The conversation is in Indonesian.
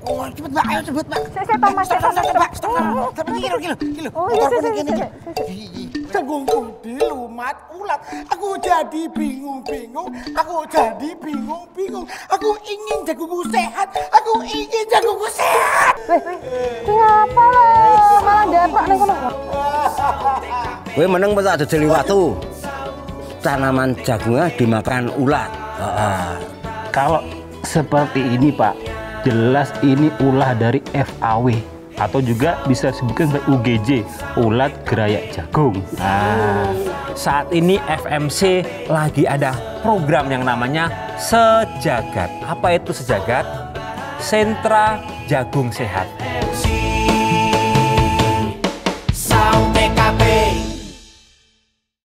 Oh, cepet Mbak, ayo cepet Mbak. Saya- saya tahu, Mas, saya tahu. Mbak, stop, stop. Tapi kilo, kilo, kilo. Oh, iya, saya- saya-. Janggungku dilumat ulat. Aku jadi bingung-bingung. Aku jadi bingung-bingung. Aku ingin jagoku sehat. Aku ingin jagoku sehat. Weh, ki ngapa lah? Malah deprok ning kono. Kowe meneng apa tak dodoli watu? Tanaman jagungnya dimakan ulat. Heeh. Kalau seperti ini Pak, jelas ini ulah dari FAW atau juga bisa disebutkan sebagai UGJ, ulat gerayak jagung. Nah, Saat ini FMC lagi ada program yang namanya Sejagat. Apa itu Sejagat? Sentra Jagung Sehat.